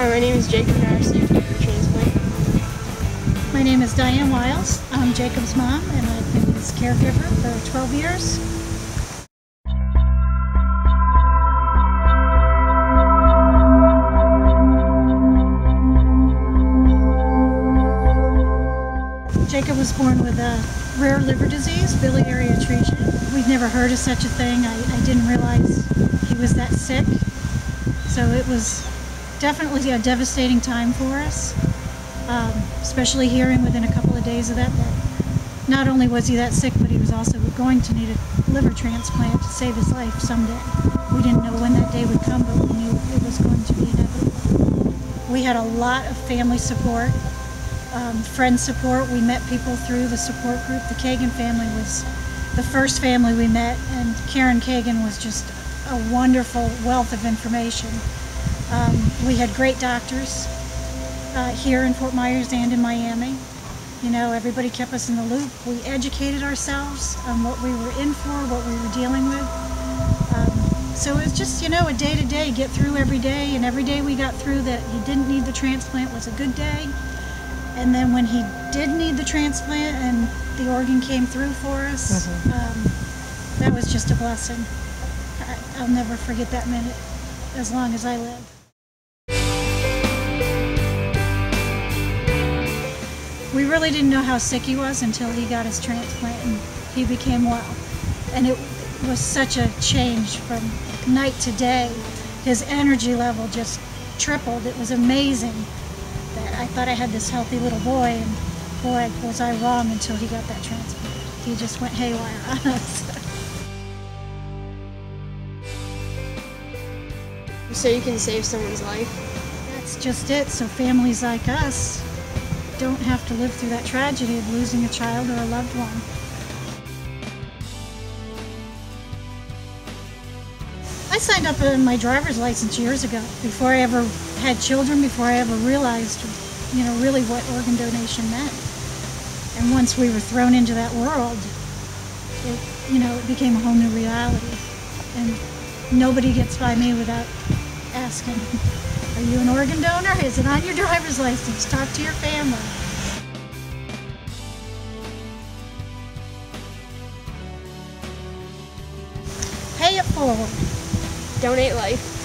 Hi, my name is Jacob received transplant. My name is Diane Wiles. I'm Jacob's mom and I've been his caregiver for 12 years. Jacob was born with a rare liver disease, biliary atresia. We've never heard of such a thing. I, I didn't realize he was that sick. So it was definitely a devastating time for us, um, especially hearing within a couple of days of that that not only was he that sick, but he was also going to need a liver transplant to save his life someday. We didn't know when that day would come, but we knew it was going to be inevitable. We had a lot of family support um, friend support. We met people through the support group. The Kagan family was the first family we met, and Karen Kagan was just a wonderful wealth of information. Um, we had great doctors uh, here in Fort Myers and in Miami. You know, everybody kept us in the loop. We educated ourselves on what we were in for, what we were dealing with. Um, so it was just, you know, a day to day, get through every day, and every day we got through that he didn't need the transplant was a good day. And then when he did need the transplant and the organ came through for us, mm-hmm. um, that was just a blessing. I, I'll never forget that minute as long as I live. Really didn't know how sick he was until he got his transplant and he became well. And it was such a change from night to day. His energy level just tripled. It was amazing that I thought I had this healthy little boy, and boy, was I wrong until he got that transplant. He just went haywire on us. So you can save someone's life? That's just it. So families like us don't have to live through that tragedy of losing a child or a loved one. I signed up on my driver's license years ago, before I ever had children, before I ever realized, you know, really what organ donation meant. And once we were thrown into that world, it, you know, it became a whole new reality. And nobody gets by me without asking, are you an organ donor? Is it on your driver's license? Talk to your family. Pay it forward. Donate life.